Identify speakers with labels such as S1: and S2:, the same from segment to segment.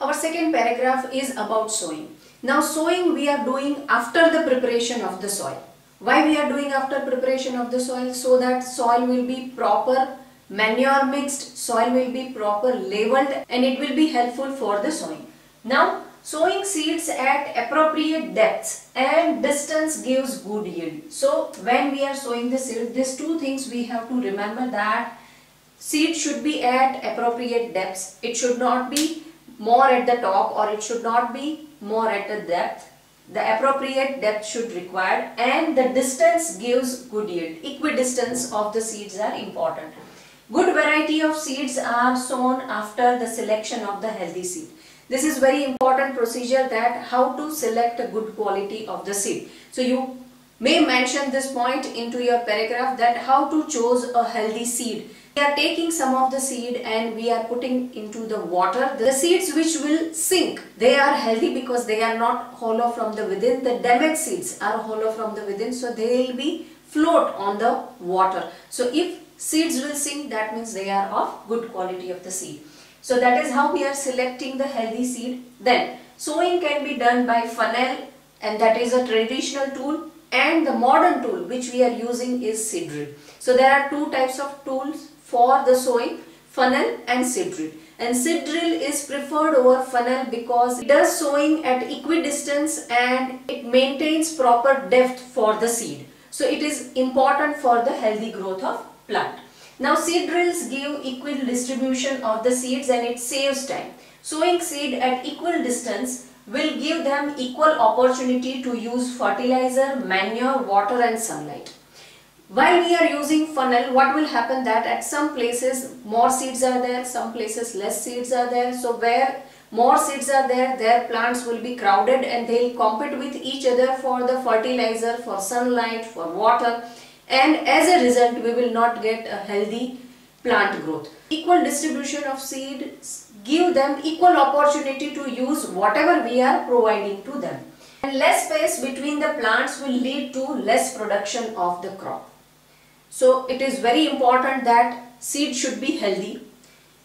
S1: Our second paragraph is about sowing. Now sowing we are doing after the preparation of the soil. Why we are doing after preparation of the soil? So that soil will be proper manure mixed, soil will be proper leveled and it will be helpful for the sowing. Now sowing seeds at appropriate depths and distance gives good yield. So when we are sowing the seed, these two things we have to remember that seed should be at appropriate depths. It should not be more at the top or it should not be more at the depth. The appropriate depth should require and the distance gives good yield. Equidistance of the seeds are important. Good variety of seeds are sown after the selection of the healthy seed. This is very important procedure that how to select a good quality of the seed. So you may mention this point into your paragraph that how to choose a healthy seed we are taking some of the seed and we are putting into the water. The seeds which will sink, they are healthy because they are not hollow from the within. The damaged seeds are hollow from the within so they will be float on the water. So if seeds will sink that means they are of good quality of the seed. So that is how we are selecting the healthy seed. Then sowing can be done by funnel and that is a traditional tool and the modern tool which we are using is seed drill. So there are two types of tools for the sowing funnel and seed drill and seed drill is preferred over funnel because it does sowing at equidistance and it maintains proper depth for the seed. So it is important for the healthy growth of plant. Now seed drills give equal distribution of the seeds and it saves time. Sowing seed at equal distance will give them equal opportunity to use fertilizer, manure, water and sunlight. While we are using funnel, what will happen that at some places more seeds are there, some places less seeds are there. So where more seeds are there, their plants will be crowded and they will compete with each other for the fertilizer, for sunlight, for water and as a result we will not get a healthy plant growth. Equal distribution of seeds give them equal opportunity to use whatever we are providing to them. And less space between the plants will lead to less production of the crop. So it is very important that seed should be healthy,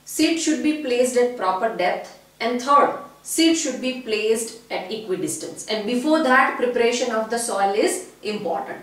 S1: seed should be placed at proper depth. And third, seed should be placed at equidistance. And before that preparation of the soil is important.